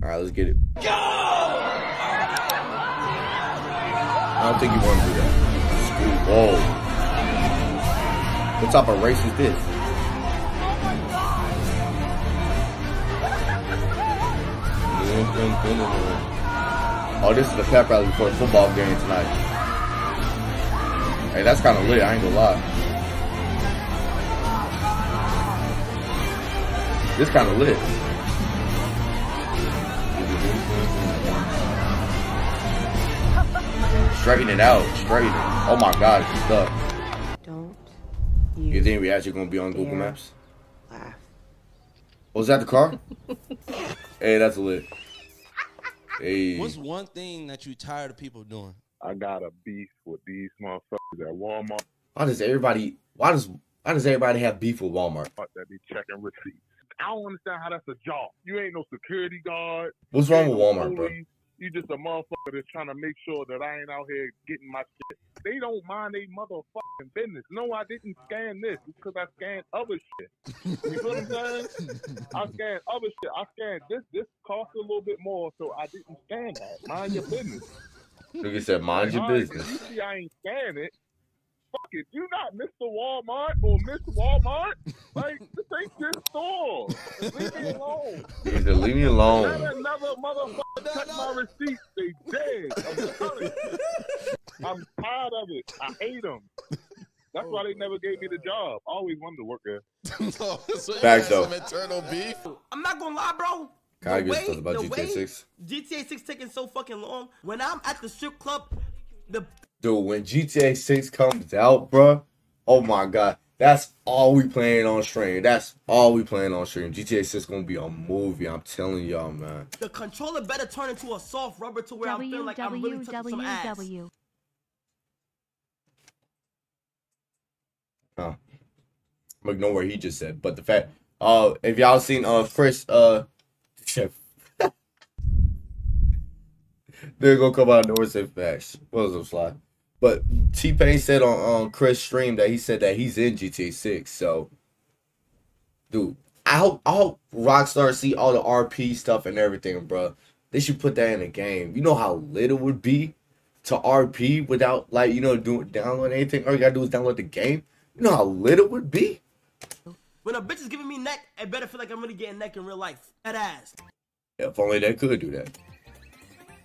All right, let's get it. Go! I don't think you want to do that. Whoa. What type of race is this? Oh, this is the pep rally before the football game tonight. Hey, that's kind of lit. I ain't gonna lie. This kind of lit. Straighten it out. Straighten it. Oh my god, it's stuck. Don't You you think we actually gonna be on Google Maps? laugh. Oh, Was that the car? hey, that's lit. Hey. What's one thing that you tired of people doing? I got a beef with these motherfuckers at Walmart Why does everybody? Why does? Why does everybody have beef with Walmart? that be checking receipts. I don't understand how that's a job. You ain't no security guard. What's wrong ain't with no Walmart, bro? You just a motherfucker that's trying to make sure that I ain't out here getting my shit. They don't mind they motherfucking business. No, I didn't scan this. Because I scanned other shit. You feel what I'm saying? I scanned other shit. I scanned this. This cost a little bit more, so I didn't scan that. Mind your business. Nigga said, mind your business. You see, I ain't scan it. Fuck it. You not Mr. Walmart or Miss Walmart. Like, this ain't your store. Leave me alone. He leave me Let alone. another motherfucker check my receipts. They dead. I'm telling you. I'm tired of it. I hate them. That's why they oh, never gave me the job. I always wanted to work there. so, so you though. Some internal beef. I'm not gonna lie, bro. Can I The get way- stuff about the GTA way 6? GTA 6 taking so fucking long. When I'm at the strip club, the Dude, when GTA 6 comes out, bro, oh my god, that's all we playing on stream. That's all we playing on stream. GTA 6 gonna be a movie. I'm telling y'all, man. the controller better turn into a soft rubber to where I feel like I'm really touching some ass. www. Huh. I'm ignore what he just said, but the fact, uh, if y'all seen uh Chris, uh, they're gonna come out of nowhere and say facts. What was up, Sly? But T Pain said on on Chris stream that he said that he's in GTA Six. So, dude, I hope I hope Rockstar see all the RP stuff and everything, bro. They should put that in the game. You know how little it would be to RP without like you know doing download anything. All you gotta do is download the game. You know how little it would be. When a bitch is giving me neck, I better feel like I'm really getting neck in real life. That ass. If only they could do that.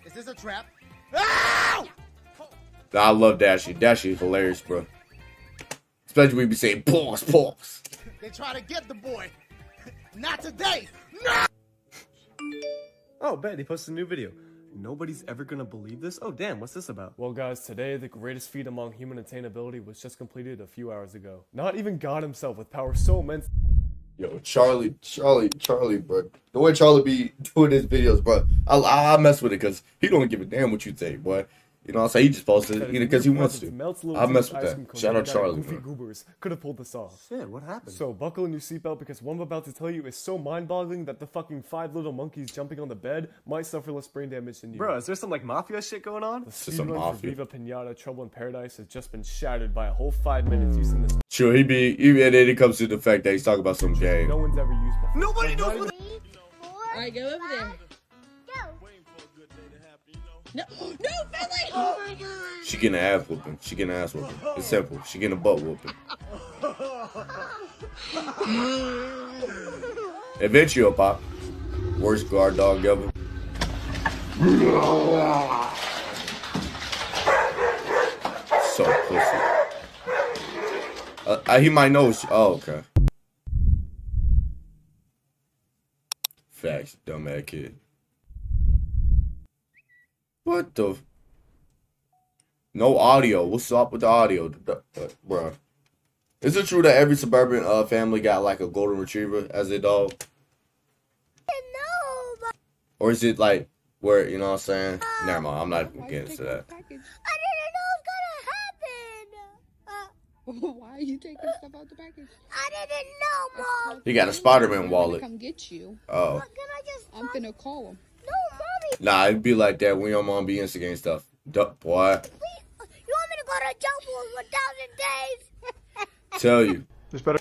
Is this a trap? I love Dashy. Dashy is hilarious, bro. Especially when we be saying pause, pause. They try to get the boy. Not today. No. Oh, bet they posted a new video. Nobody's ever gonna believe this? Oh, damn, what's this about? Well, guys, today the greatest feat among human attainability was just completed a few hours ago. Not even God himself, with power so immense Yo, Charlie, Charlie, Charlie, bro. The way Charlie be doing his videos, bro, I, I, I mess with it because he don't give a damn what you think, boy. You know what I'm saying? He just posted that it his because he wants to. melts little I mess with that. cone Shout out Charlie, Goofy bro. goobers could have pulled this off. Shit, what happened? So buckle in your seatbelt because what I'm about to tell you is so mind-boggling that the fucking five little monkeys jumping on the bed might suffer less brain damage than you. Bro, is there some like mafia shit going on? The is some speedrun for mafia. Viva Pinata Trouble in Paradise has just been shattered by a whole five minutes using this Sure, he be, he, and then it comes to the fact that he's talking about some game. no one's ever used before. Nobody Like, knows what Alright, go over there. No, no, Finley! She getting an ass whooping. She getting an ass whooping. It's simple. She getting a butt whooping. Eventually, pop. Worst guard dog ever. So pussy. Uh, uh, he might know. She, oh, okay. Facts, dumbass kid. What the? No audio. What's up with the audio, D- uh, bruh? Is it true that every suburban uh, family got like a golden retriever as a dog? No, Or is it like where you know what I'm saying? Never mind. I'm not even getting into that. I didn't know it was gonna happen. Uh, Why are you taking stuff out the package? I didn't know, Mom. He got a Spider-Man wallet. come get you. Oh, Can I just? I'm finna call him. No, Mommy. nah. It'd be like that when your mom be instigating stuff. Duh, boy, Please. You want me to go to jail for a thousand days? tell you Just better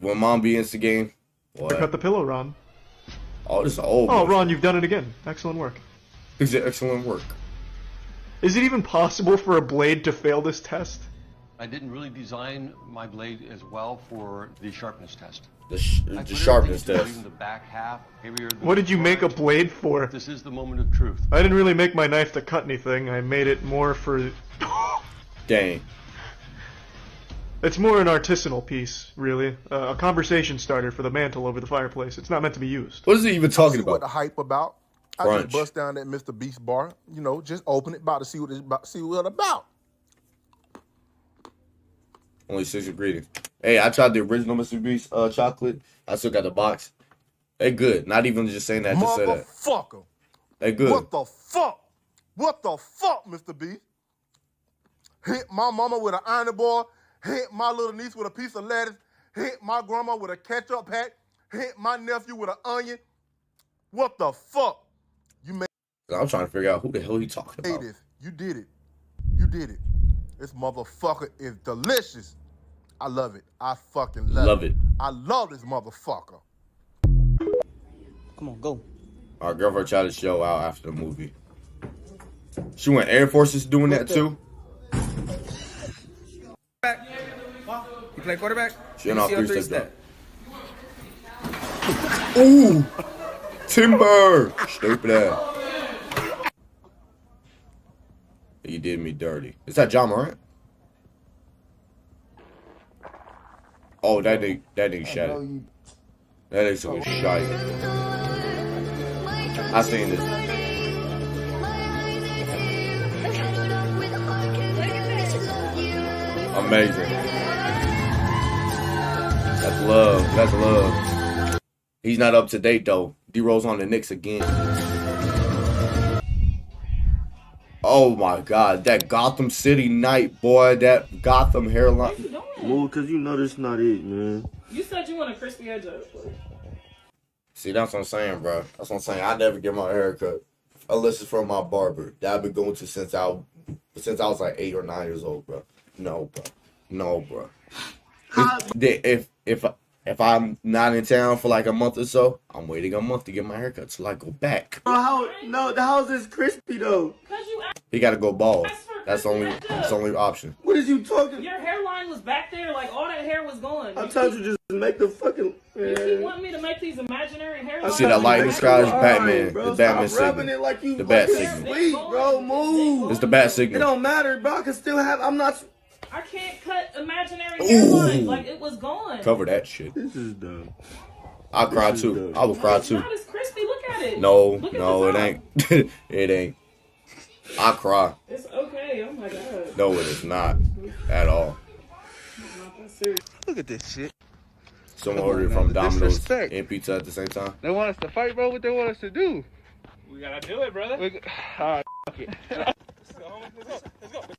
when mom be instigating. Boy, cut the pillow, Ron. Oh, this is old. Oh, boy. Ron, you've done it again. Excellent work. Is it excellent work? Is it even possible for a blade to fail this test? I didn't really design my blade as well for the sharpness test. The, sh- I the sharpness everything, test. The back half heavier than What did you make a blade for? This is the moment of truth. I didn't really make my knife to cut anything. I made it more for. Dang. It's more an artisanal piece, really. Uh, a conversation starter for the mantle over the fireplace. It's not meant to be used. What is he even talking see what about? the hype about. I Crunch. just bust down that Mr. Beast bar. You know, just open it, about to see what it's about, see what it's about. Only six ingredients. Hey, I tried the original Mr. Beast uh, chocolate. I still got the box. They good. Not even just saying that to say that. Motherfucker. They good. What the fuck? What the fuck, Mr. Beast? Hit my mama with an iron ball. Hit my little niece with a piece of lettuce. Hit my grandma with a ketchup pack. Hit my nephew with an onion. What the fuck? You made I'm trying to figure out who the hell he talking about. this. You did it. You did it. This motherfucker is delicious. I love it. I fucking love, Love it. I love this motherfucker. Come on, go. Our girlfriend tried to show out after the movie. She went Air Forces doing that too. You play quarterback? She went off three step. Ooh, timber, stupid ass. You did me dirty. Is that Ja Morant? Oh, that nigga, that nigga shot it. That nigga was shite. I seen this. Amazing. That's love. That's love. He's not up to date though. D Rose on the Knicks again. Oh my god, that Gotham City night, boy, that Gotham hairline. Well, cause you know that's not it, man. You said you want a crispy edge up. See, that's what I'm saying, bro. That's what I'm saying. I never get my hair cut unless it's from my barber that I've been going to since I since I was like eight or nine years old, bro. No, bro. No, bro. If if if, if I'm not in town for like a month or so, I'm waiting a month to get my haircut till I go back. Bro, how? No, the house is crispy though. He got to go bald. That's the only that's the only option. What is you talking? Your hairline was back there, like all that hair was gone. I told you just make the fucking. You keep wanting me to make these imaginary hairlines. You see that light in the sky is Batman. bro, the Batman stop rubbing signal. it like you The bat fucking signal. sweet, bro. Move. It's the bat signal. It don't matter, bro. I can still have. I'm not. I can't cut imaginary hairlines. Like it was gone. Cover that shit. This is dumb. I cry too. I will cry too. Not as crispy. Look at it. No, Look at no, the it ain't. it ain't. I cry. It's okay. Oh my god. No, it is not at all. Look at this shit. Someone Come ordered man, from Domino's disrespect. and pizza at the same time. They want us to fight, bro. What they want us to do? We gotta do it, brother. We, all right, fuck it.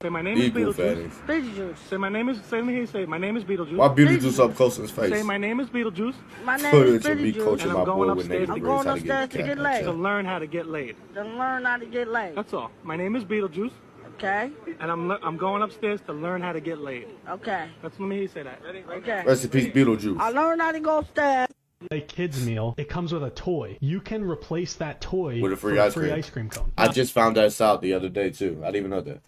Say my name These is Beetlejuice. addicts. Beetlejuice. Say my name is. Say let me hear you say. My name is Beetlejuice. Why Beetlejuice up close to his face? Say my name is Beetlejuice. My name Put is it to me Beetlejuice. And I'm going upstairs. I'm going how to get upstairs to the get laid. To learn how to get laid. To learn how to get laid. That's all. My name is Beetlejuice. Okay. And I'm le- I'm going upstairs to learn how to get laid. Okay. That's let me hear you say that. Okay. Rest in peace, Beetlejuice. I learned how to go upstairs. A kids meal, it comes with a toy. You can replace that toy With a free ice a free cream. ice cream cone. I just found that out the other day too. I didn't even know that.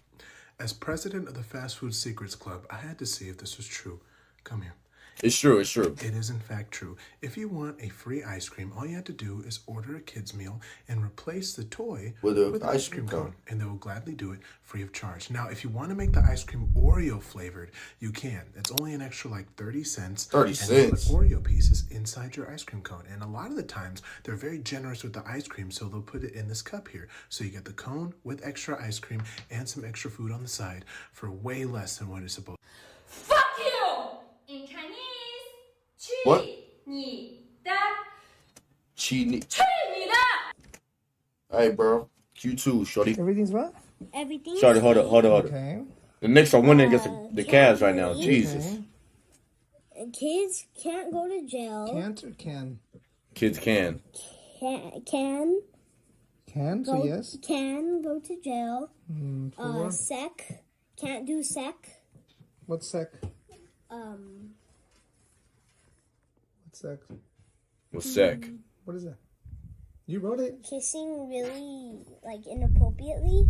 As president of the Fast Food Secrets Club, I had to see if this was true. Come here. It's true. It's true. It is in fact true. If you want a free ice cream, all you have to do is order a kid's meal and replace the toy With a an ice cream cone. and they will gladly do it free of charge. Now, if you want to make the ice cream Oreo flavored, you can. It's only an extra like 30 cents. 30 and they'll put cents? Oreo pieces inside your ice cream cone. And a lot of the times, they're very generous with the ice cream, so they'll put it in this cup here. So you get the cone with extra ice cream and some extra food on the side for way less than what it's supposed Fuck you! In Chinese, 去 What? 你的， Cheating. 去你的！ Hey, bro. You too, shorty. Everything's what? Everything. Shorty, hold up, hold up, hold up. Okay. The Knicks are winning against the, the Cavs right now. Jesus. Kids can't go to jail. Can't or can? Kids can. Can can Can, so go, yes. can go to jail. Mm, Uh, for? sec can't do sec. What's sec? Um, What's sec? What's sec? What is that? You wrote it. Kissing really like inappropriately?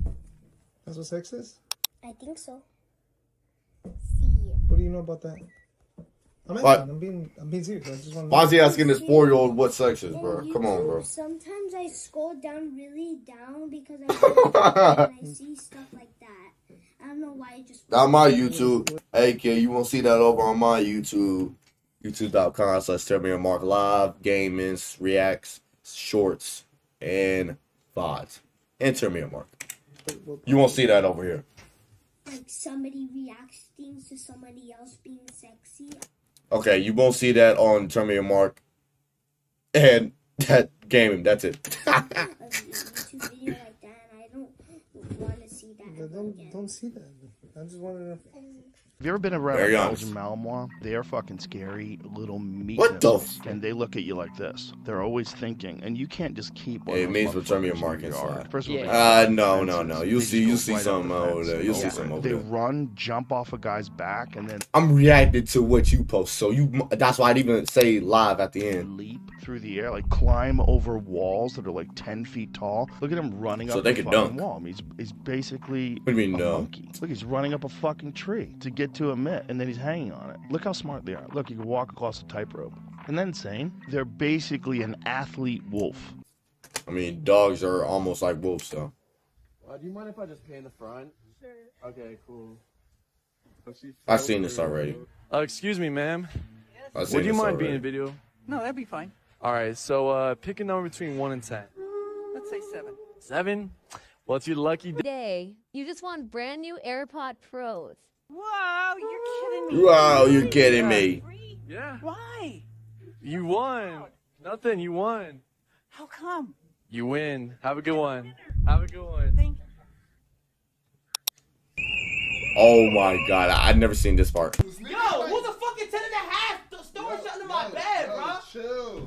That's what sex is. I think so. See. What do you know about that? I'm What? asking. I'm being. I'm being serious. I just want. Why is he asking this four year old what sex is, bro? Come on, bro. Sometimes I scroll down really down because I, and I see stuff like that. I don't know why it just. On my YouTube, hey kid, you won't see that over on my YouTube, youtube.com slash TurnMeUpMark Live, gamings, reacts, shorts, and VODs. And TurnMeUpMark. You won't see that over here. Like somebody reacts things to somebody else being sexy. Okay, you won't see that on TurnMeUpMark. And that gaming, that's it. Like I don't want to see that. Don't don't see that. I just wanted to. Have you ever been around Very a. Belgian Malinois? They are fucking scary little meat. What the and they look at you like this. They're always thinking, and you can't just keep. one It means return me a mark inside. First of all, Uh, no, no, no. You'll just see, you'll see something over there. You'll see it. over They run, jump off a guy's back, and then I'm reacting to what you post, so you. That's why I'd even say live at the end. leap through the air, like climb over walls that are like ten feet tall. Look at him running So up they the can fucking dunk. wall. I mean, he's he's basically What do you mean, a no? monkey. Look, he's running up a fucking tree to get to a mitt, and then he's hanging on it. Look how smart they are. Look, you can walk across a tightrope. Isn't that insane? They're basically an athlete wolf. I mean, dogs are almost like wolves, though. Uh, do you mind if I just pay in the front? Sure. Okay, cool. I've seen this already. Uh, excuse me, ma'am. I've Would you this mind being already. in video? No, that'd be fine. All right, so uh, pick a number between one and ten. Let's say seven. Seven. Well, it's your lucky day. Day. You just won brand new AirPod Pros. Wow, you're kidding me. Wow, you're kidding me. Yeah. Why? You won. Nothing. You won. How come? You win. Have a good one. Have a good one. Thank Oh my god, I, I'd never seen this part. Yo, who the fuck is ten and a half? The store shut under my bed, bro. Chill.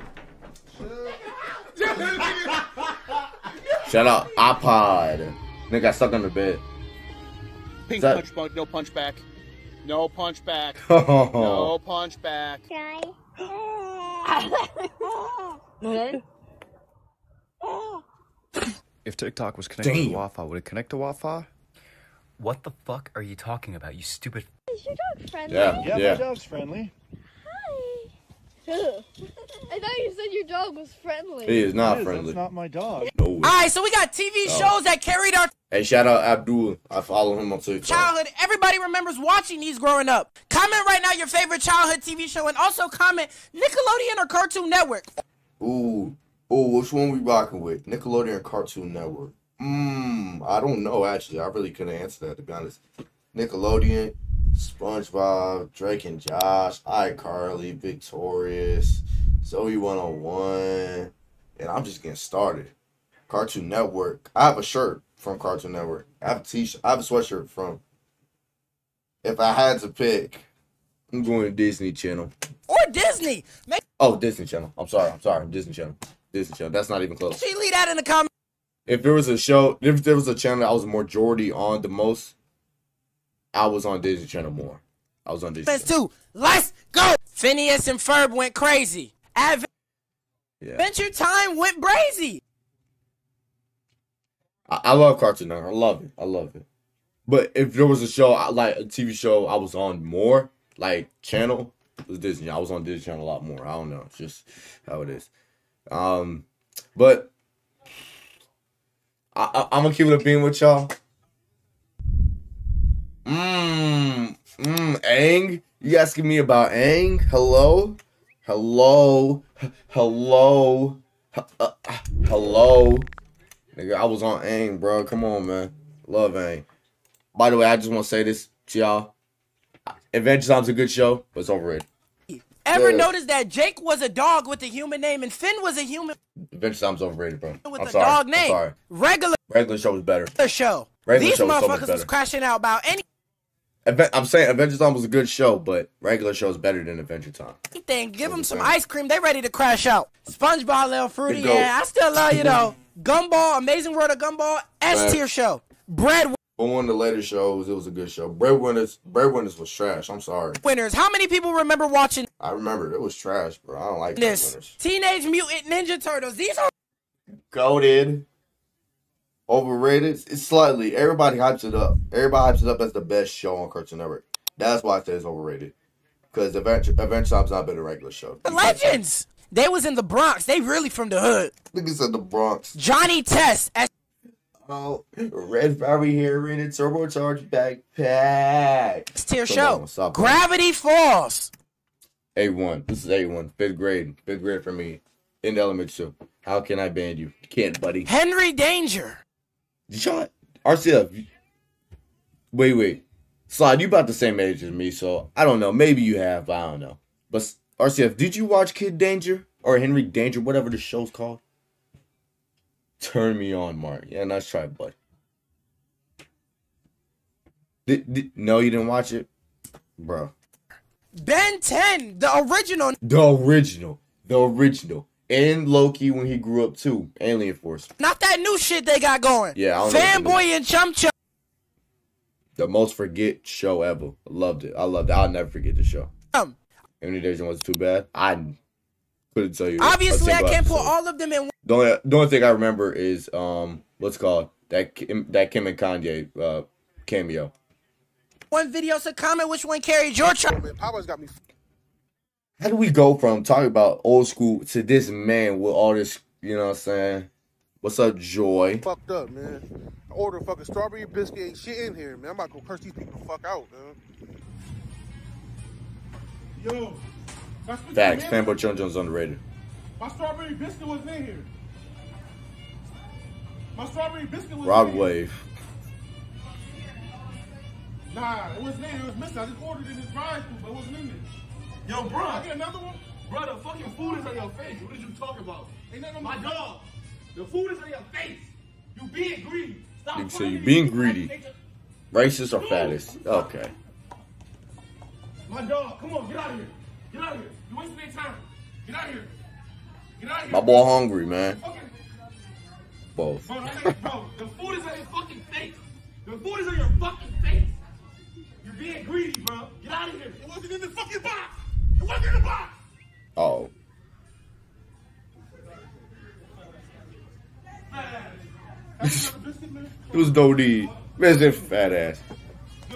Shout out iPod. Nigga got stuck on the bed. Pink That- punch bug, no punch back. No punch back. Oh. no punch back. Try. If TikTok was connected Damn. to Wi-Fi, would it connect to Wi-Fi? What the fuck are you talking about, you stupid? Is your dog friendly? Yeah, Yeah, yeah. my dog's friendly. I thought you said your dog was friendly. He is not It is, friendly. That's not my dog. No. All right, so we got TV Oh. shows that carried our Hey, shout out Abdul. I follow him on TikTok. childhood. Everybody remembers watching these growing up. Comment right now your favorite childhood TV show, and also comment Nickelodeon or Cartoon Network. Ooh, ooh, which one we rocking with? Nickelodeon or Cartoon Network? Mmm, I don't know actually. I really couldn't answer that to be honest. Nickelodeon, SpongeBob, Drake and Josh, iCarly, Victorious, Zoe 101, and I'm just getting started. Cartoon Network. I have a shirt from Cartoon Network. I have a t-shirt. I have a sweatshirt from. If I had to pick, I'm going to Disney Channel. Or Disney. Make Oh, Disney Channel. I'm sorry. I'm sorry. Disney Channel. Disney Channel. That's not even close. you leave that in the comments. If there was a show, if there was a channel I was majority on the most, I was on Disney Channel more. I was on Disney. Channel. too. Let's go. Phineas and Ferb went crazy. Yeah. Adventure Time went brazy. I, I love Cartoon Network. I love it. I love it. But if there was a show, I- like a TV show, I was on more, like channel, it was Disney. I was on Disney Channel a lot more. I don't know. It's just how it is. Um, but I, I, I'm gonna keep it a being with y'all. Mmm, mmm, Aang. You asking me about Aang? Hello, hello, hello, uh, uh, hello. Nigga, I was on aim, bro. Come on, man. Love aim. By the way, I just want to say this to y'all. Adventure Time's a good show, but it's overrated. Ever Yeah. notice that Jake was a dog with a human name and Finn was a human Adventure Time's overrated, bro. with I'm a sorry. dog I'm name? sorry. Regular Regular show was better. The show. Regular These show was so motherfuckers was crashing out about Adve- I'm saying Adventure Time was a good show, but regular show is better than Adventure Time. anything. Give them some ice cream. They ready to crash out. SpongeBob, Little Fruity. Yeah, I still love you though. Gumball, Amazing World of Gumball, S tier show. Bread But one of the later shows, it was a good show. Breadwinners, Breadwinners was trash. I'm sorry. winners. How many people remember watching I remember it was trash, bro. I don't like this? Teenage Mutant Ninja Turtles. These are Goaded. Overrated. It's slightly. Everybody hypes it up. Everybody hypes it up as the best show on Cartoon Network. That's why I say it's overrated. Because Adventure, Adventure Time's not been a regular show. The Legends. They was in the Bronx. They really from the hood. Niggas in the Bronx. Johnny Test. as- Oh, red Ferrari here in a turbocharged backpack. tier Come show. on. Gravity Falls. A1. This is A1. Fifth grade. Fifth grade for me. In elementary school. How can I ban you? You can't, buddy. Henry Danger. Shot. RCF. Wait, wait. Slide, you about the same age as me, so I don't know. Maybe you have. I don't know. But RCF, did you watch Kid Danger or Henry Danger, whatever the show's called? Turn me on, Mark. Yeah, nice try, bud. Did, did, no, you didn't watch it, bro. Ben 10. The original. The original, the original, and Loki when he grew up too. Alien Force, Not that new shit they got going. Yeah, I don't know Fanboy and Chum Chum. the most forget show ever. I loved it. I loved it. I'll never forget the show. Um, Any Days was too bad. I couldn't tell you. Obviously, I can't put all of them in The only, the only thing I remember is um what's called that Kim, that Kim and Kanye uh cameo. one video. So comment which one carried your child. Papa's got me. How do we go from talking about old school to this man with all this? You know what I'm saying? What's up, Joy? Fucked up, man. I ordered a fucking strawberry biscuit. Ain't shit in here, man. I'm about to go curse these people the fuck out, man. Yo, Facts. you meant? Fanboy Chum Chum's underrated. My strawberry biscuit wasn't in here. My strawberry biscuit was Rod in here. Wave. Nah, it wasn't in here. It was missing. I just ordered it in the drive-thru, but it wasn't in there. Yo, bro. I get another one? Bro, the fucking food is on your face. What did you talk about? Ain't nothing on my dog. The food is on your face. You being greedy. Stop Nigga say you these being people greedy. like Racist or fattest? Okay. My dog, come on, get out of here. Get out of here. You wasting their time. Get out of here. Get out of here. My boy hungry, man. Okay. Both. Bro, I bro, the food is on your fucking face. The food is on your fucking face. You're being greedy, bro. Get out of here. It wasn't in the fucking box. Wasn't in the box. Oh. It was no need. Man, fat ass.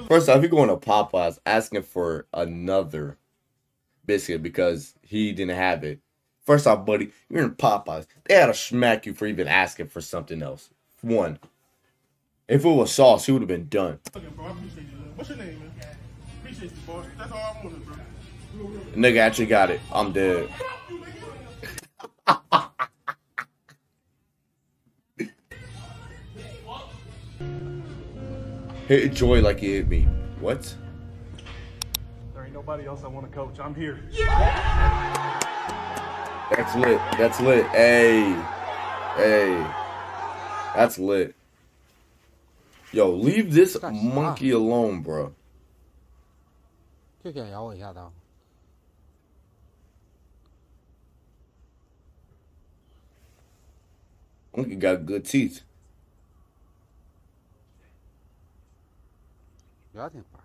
First off, he going to Popeyes asking for another biscuit because he didn't have it. First off, buddy, you're in Popeyes. They had to smack you for even asking for something else. One. If it was sauce, he would have been done. What's your name, man? Appreciate you. That's all I wanted, bro. Nigga actually got it. I'm dead. Hit Joy like he hit me. What? There ain't nobody else I want to coach. I'm here. That's lit. That's lit. Hey. Hey. That's lit. Yo, leave this monkey alone, bro. 就想咬我一下的。 you got good teeth. Y'all didn't buy.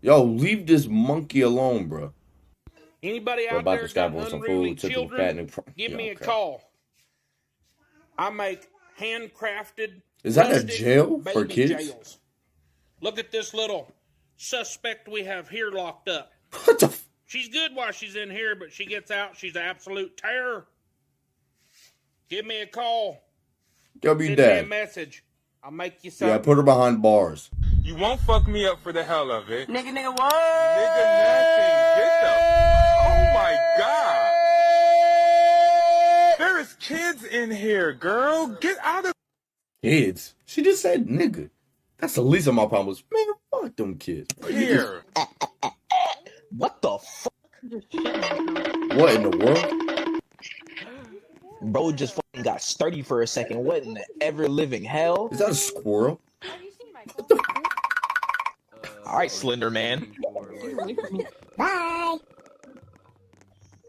Yo, leave this monkey alone, bro. Anybody out there got unruly children? give me a call. I make handcrafted. Is that a jail for kids? Jails. Look at this little suspect we have here locked up. What the? she's good while she's in here, but she gets out, she's an absolute terror. Give me a call. Go be Send me a message. I'll make you Yeah, something. put her behind bars. You won't fuck me up for the hell of it. Nigga, nigga, what? Nigga, nothing. Get the. Oh my god. There is kids in here, girl. Get out of. Kids. She just said nigga. That's the least of my problems. Man, fuck them kids. Here. What the fuck? What in the world? Bro just fucking got sturdy for a second. What in the ever living hell? Is that a squirrel? All right, Slender Man. Bye.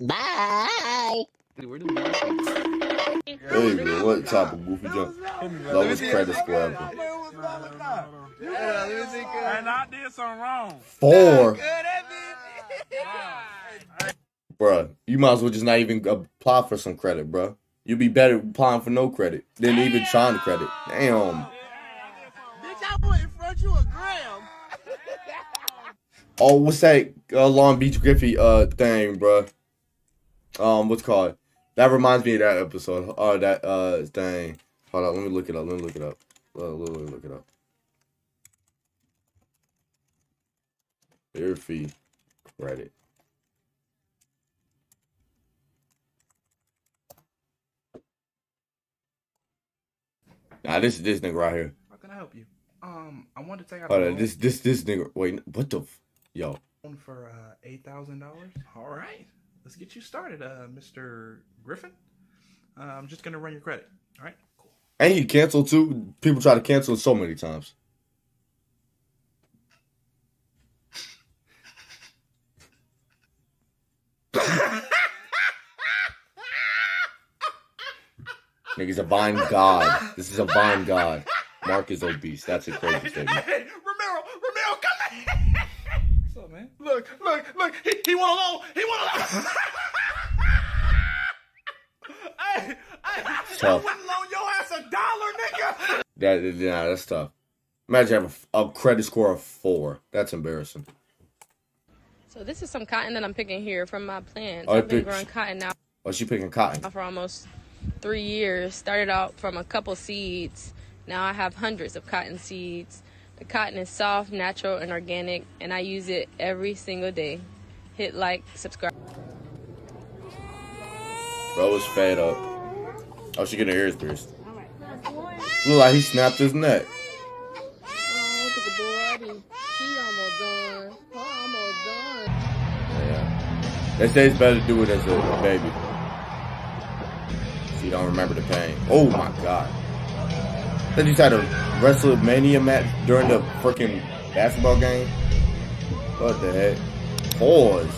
Bye. Hey, man, what type of goofy jump? Lowest credit score ever. And I did something wrong. Four. Bruh, you might as well just not even apply for some credit, bruh. You'll be better applying for no credit than even trying to credit. Damn. Bitch, I front you a gram. Oh, what's that uh, Long Beach Griffy uh thing, bro? Um, what's it called? That reminds me of that episode. Uh, that uh thing. Hold on, let me look it up. Let me look it up. Uh, let me look it up. Air fee credit. Nah, this this nigga right here. How can I help you? Um, I wanted to take out Hold a on, loan this this this nigga. Wait, what the? F- Yo, for uh, eight thousand dollars. All right, let's get you started, uh, Mr. Griffin. Uh, I'm just gonna run your credit. All right. Cool. And he canceled too? People try to cancel so many times. Nigga's a vine god. This is a vine god. Mark is obese. That's a crazy statement. Hey, Romero, Romero, come here. What's up, man? Look, look, look. He, he want a loan. He want alone. loan. hey, hey, I Tough. wouldn't loan your ass a dollar, nigga. That yeah, that's tough. Imagine having a, a credit score of four. That's embarrassing. So this is some cotton that I'm picking here from my plants. Oh, I've been growing cotton now Oh, she picking cotton. for almost three years. Started out from a couple seeds. Now I have hundreds of cotton seeds. The cotton is soft, natural, and organic, and I use it every single day. Hit like, subscribe. Bro was fed up. Oh, she getting her ears pierced. Look like he snapped his neck. They say it's better to do it as a baby. You don't remember the pain. Oh my god. They just had a WrestleMania match during the freaking basketball game. What the heck? Pause.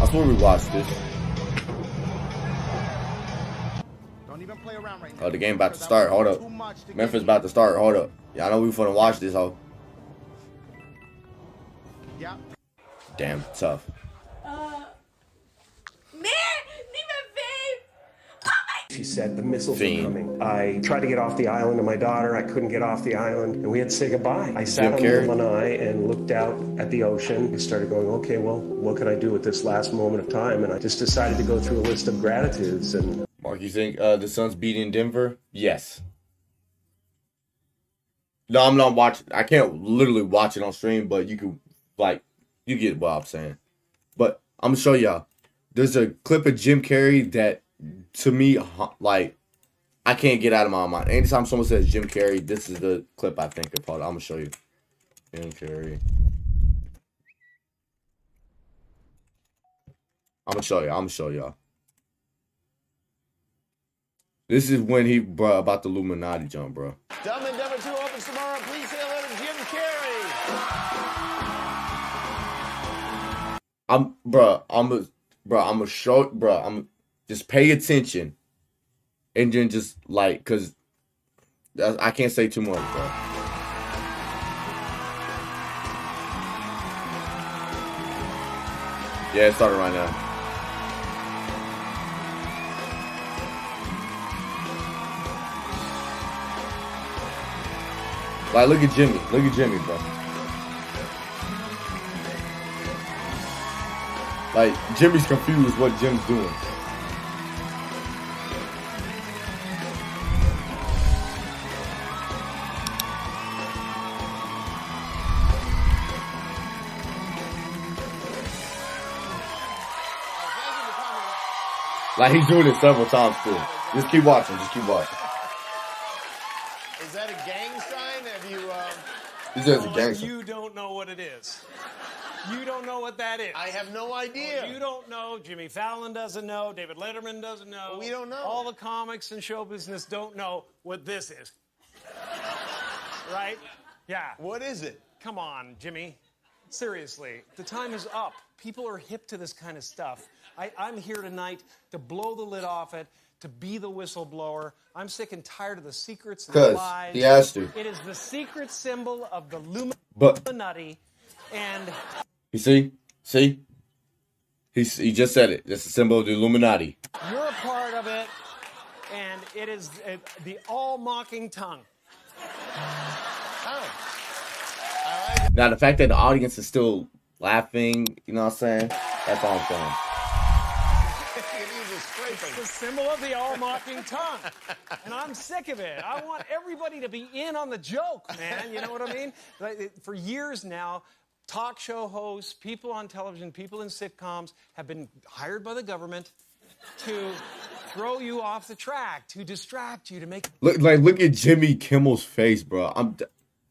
I swear we watched this. Don't even play around, right? Oh, the game about to start. Hold up. Memphis about to start. Hold up. Yeah, I know we finna watch this, hoe. Yeah. Damn, tough. She said the missiles Fiend. are coming. I tried to get off the island, and my daughter, I couldn't get off the island, and we had to say goodbye. I sat on Carrey. the lanai and looked out at the ocean. I started going, okay, well, what can I do at this last moment of time? And I just decided to go through a list of gratitudes and Mark, you think uh, the Suns beating Denver? Yes. No, I'm not watching. I can't literally watch it on stream, but you can, like, you get what I'm saying. But I'm gonna show y'all. There's a clip of Jim Carrey that, to me, like, I can't get out of my mind. Anytime someone says Jim Carrey, this is the clip I think of. Hold I'm gonna show you. Jim Carrey. I'm gonna show you. I'm gonna show y'all. This is when he bro about the Illuminati jump, bro. Dumb and Dumber 2 opens tomorrow. Please say hello to Jim Carrey. I'm bro. I'm a bro. I'm a show, bro. I'm just pay attention, and then just like, cause I can't say too much, bro. Yeah, it started right now. Like, look at Jimmy. Look at Jimmy, bro. Like, Jimmy's confused what Jim's doing. Like, he's doing it several times, too. Just keep watching. Just keep watching. Is that a gang sign? Have you, um... He says a gangster. You don't know what it is. You don't know what that is. I have no idea. You don't know. Jimmy Fallon doesn't know. David Letterman doesn't know. We don't know. All the comics and show business don't know what this is. right? Yeah. What is it? Come on, Jimmy. Seriously, the time is up. People are hip to this kind of stuff. I, I'm here tonight to blow the lid off it, to be the whistleblower. I'm sick and tired of the secrets and the 'Cause lies. he has to. It is the secret symbol of the But- Illuminati, and You see? See? He's, he just said it. That's a symbol of the Illuminati. You're a part of it, and it is uh, the all mocking tongue. Now the fact that the audience is still laughing, you know what I'm saying? That's all I'm saying. It's the symbol of the all mocking tongue. And I'm sick of it. I want everybody to be in on the joke, man. You know what I mean? For years now, talk show hosts, people on television, people in sitcoms have been hired by the government to throw you off the track, to distract you, to make Look like look at Jimmy Kimmel's face, bro. I'm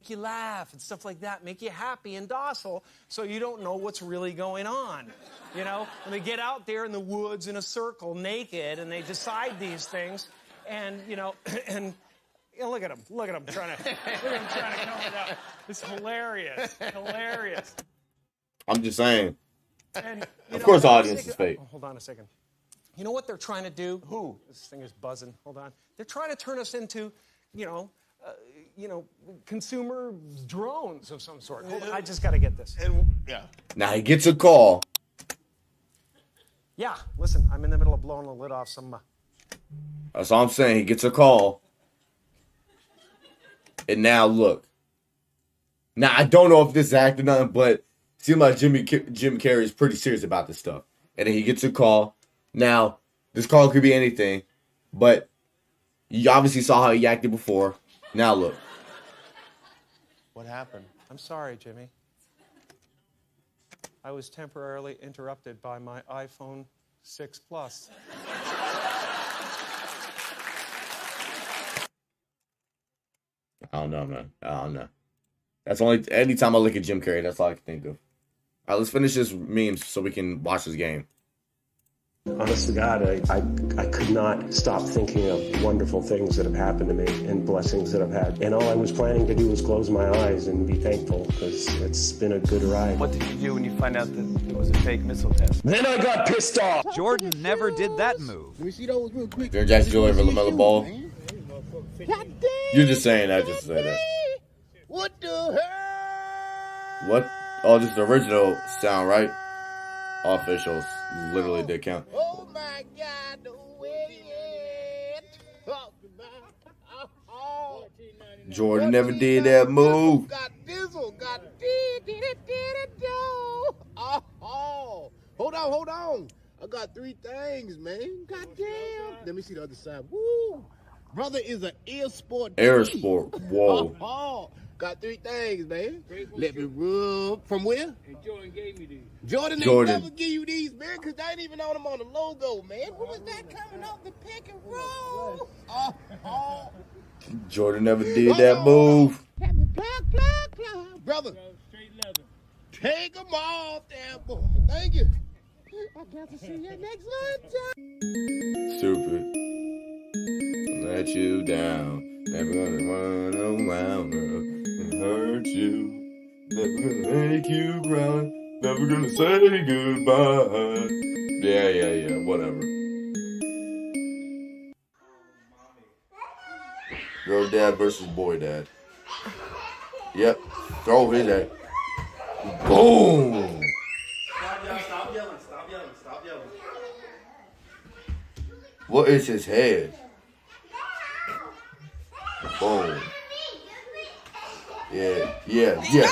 d- you laugh and stuff like that, make you happy and docile so you don't know what's really going on. You know, when they get out there in the woods in a circle naked and they decide these things and, you know, and you know, look at him, look at him trying to, look at him trying to come it up. It's hilarious, hilarious. I'm just saying. And, Of know, course the audience is fake. oh, hold on a second. You know what they're trying to do? Who? This thing is buzzing. Hold on. They're trying to turn us into, you know, uh, you know, consumer drones of some sort. Hold on, I just got to get this. yeah. Now he gets a call. Yeah. Listen, I'm in the middle of blowing the lid off some. Uh, That's all I'm saying. He gets a call. And now look. Now I don't know if this is act or nothing, but it seems like Jimmy Jim Carrey is pretty serious about this stuff. And then he gets a call. Now this call could be anything, but you obviously saw how he acted before. Now look. What happened? I'm sorry, Jimmy. I was temporarily interrupted by my iPhone 6 Plus. I don't know, man. I don't know. That's only anytime I look at Jim Carrey, that's all I can think of. All right, let's finish this memes so we can watch this game. Honest to God, I, I, I could not stop thinking of wonderful things that have happened to me and blessings that I've had. And all I was planning to do was close my eyes and be thankful because it's been a good ride. What did you do when you find out that it was a fake missile test? Then I got pissed off. Jordan never did that move. Let me see those real quick. Jaren Jackson Jr. for LaMelo Ball. You're just saying that just to say that. What the hell? What? Oh, this is the original sound, right? Officials literally did count. Oh my God, the way it about. Oh, Jordan never did that move. got dizzle, got did, did it, did it, do. Oh, oh, hold on, hold on. I got three things, man. God damn. Let me see the other side. Woo. Brother is an air sport. Air sport. Whoa. Oh. Got three things, man. Let me rub. From where? Jordan gave me these. Jordan, Jordan. never give you these, man, because they ain't even on them on the logo, man. What was that coming off the pick and roll? Oh, oh. Jordan never did that move. Let me pluck, pluck, pluck. Brother. Take them off there, boy. Thank you. I got to see you next lunch. Stupid. Let you down. Never gonna run around her and hurt you. Never gonna make you cry. Never gonna say goodbye. Yeah, yeah, yeah. Whatever. Girl dad versus boy dad. Yep. Throw his at. Boom. Stop yelling, stop yelling, stop yelling. What is his head? Boom. Yeah, yeah, yeah.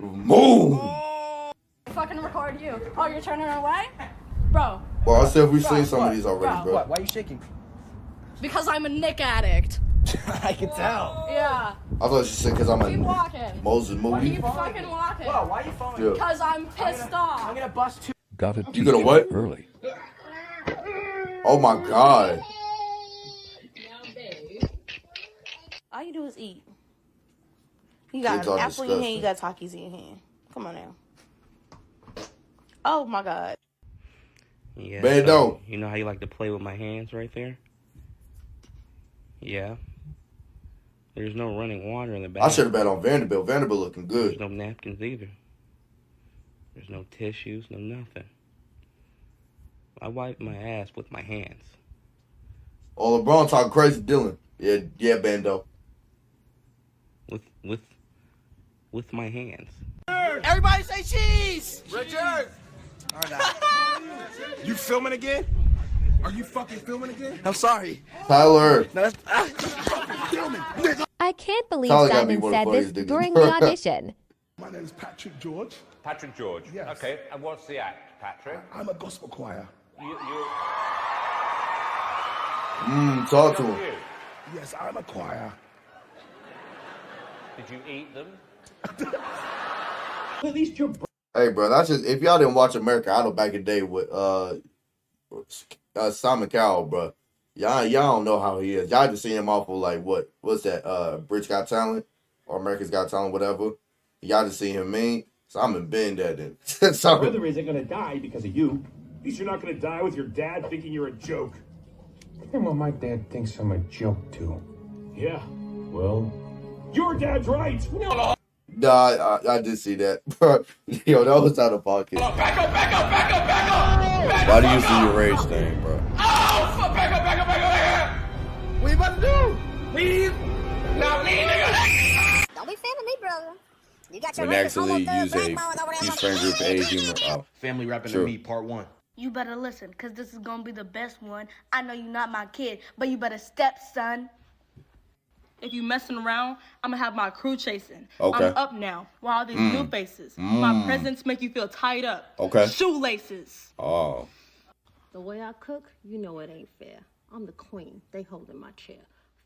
Boom. Fucking record you. Oh, you're turning away? Bro. Well, I said we've Bro, seen some of these already, bro. What? Why are you shaking? Because I'm a Nick addict. I can tell. Yeah. I thought she said because I'm Keep a walking. Moses movie. you fucking walking. Whoa, why are you following Yeah. Because I'm pissed off. I'm gonna bust two. Got it. You gonna what? Early. Oh my god. All you do is eat. You got are an apple in your hand, you got Takis in your hand. Come on now. Oh my god. Yeah. Bando. so, you know how you like to play with my hands right there? Yeah. There's no running water in the back. I should have bet on Vanderbilt. Vanderbilt looking good. There's no napkins either. There's no tissues, no nothing. I wipe my ass with my hands. Oh, LeBron talking crazy, Dylan. Yeah, yeah, Bando. With with with my hands. Everybody say cheese. Richard. You filming again? Are you fucking filming again? I'm sorry. Tyler. No, that's, filming, nigga. I can't believe Tyler gotta be Simon said this funniest during the audition. My name is Patrick George. Patrick George. Yes. Okay, and what's the act, Patrick? I'm a gospel choir. You, you, Mm, talk to him. Yes, I'm a choir. Did you eat them? At least you're. Hey, bro, that's just if y'all didn't watch America Idol back in the day with uh, uh Simon Cowell, bro. Y'all y'all don't know how he is. Y'all just see him off of like what what's that uh British Got Talent or America's Got Talent, whatever. Y'all just see him mean. Simon been that then. My Simon, brother isn't gonna die because of you. At least you're not gonna die with your dad thinking you're a joke. And what my dad thinks I'm a joke too. Yeah. Well, your dad's right. No. Nah, I, I did see that, bro. Yo, that was out of pocket. Oh, back up, back up, back up, back up. Back Why do you see your rage thing, bro? Oh, fuck, back up, back up, back up, back up. What you about to do? Leave? Not me, nigga. Don't be filming me, brother. You got your When records actually use done, a blackballing over there. use friend group age humor. Oh, Family rapping True. to me, part one. You better listen, cause this is gonna be the best one. I know you're not my kid, but you better step, son. If you messing around, I'm gonna have my crew chasing. Okay. I'm up now. With all these Mm. new faces. My Mm. presence make you feel tied up. Okay. Shoelaces. oh. The way I cook, you know it ain't fair. I'm the queen. They holding my chair.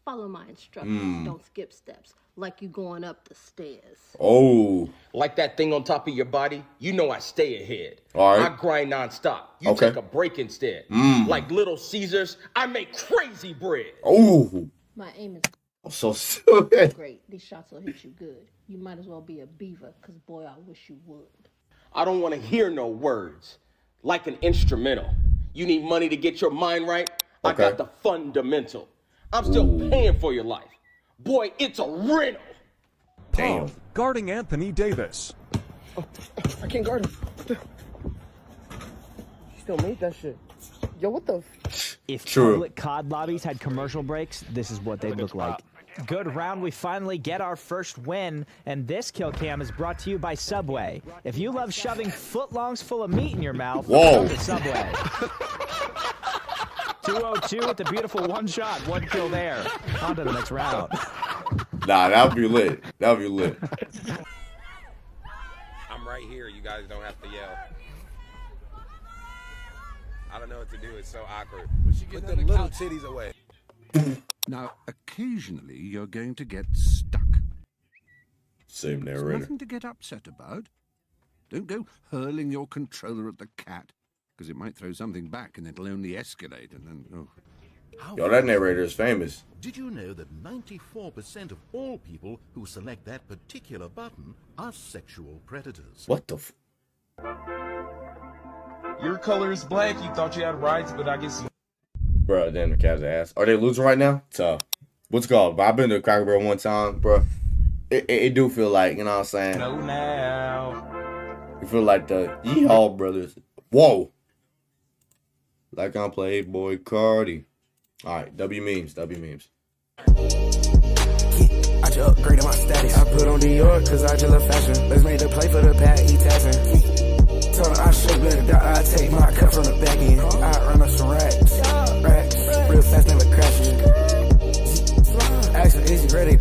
Follow my instructions. Mm. Don't skip steps. Like you going up the stairs. Oh. Like that thing on top of your body, you know I stay ahead. All right. I grind nonstop. You Okay. take a break instead. Mm. Like Little Caesars, I make crazy bread. Oh. My aim is I'm so stupid. great. These shots will hit you good. You might as well be a beaver, cause boy, I wish you would. I don't want to hear no words. Like an instrumental. You need money to get your mind right? I got the fundamental. I'm still paying for your life. Boy, it's a rental. Damn. Guarding Anthony Davis. Oh, I can't guard him. He still made that shit. Yo, what the? F- If True. public COD lobbies had commercial breaks, this is what they'd look like. Good round. We finally get our first win, and this kill cam is brought to you by Subway. If you love shoving footlongs full of meat in your mouth, Whoa. go to Subway. 202 with the beautiful one shot, one kill there. On to the next round. Nah, that would be lit. That would be lit. I'm right here. You guys don't have to yell. I don't know what to do. It's so awkward. Put the little titties away. now, occasionally you're going to get stuck. Same There's narrator. nothing to get upset about. Don't go hurling your controller at the cat, because it might throw something back and it'll only escalate and then. Oh. Yo, that narrator is famous. Did you know that 94% of all people who select that particular button are sexual predators? What the? F- Your color is black. You thought you had rights, but I guess you. Bro, damn the Cavs are ass. Are they losing right now? Tough. What's it called? I've been to Cracker Barrel one time, bro. It, it, it do feel like, you know what I'm saying? No, now. You feel like the Yeehaw brothers. Whoa. Like I'm Playboi Carti. Alright, W memes, W memes. I just upgraded my status. I put on Dior cause I just love fashion. Let's make the play for the pat, he tapping. Her I should better die. I take my cut from the back end. I run up some racks. Racks. Real fast, never crashing. Her, is you ready?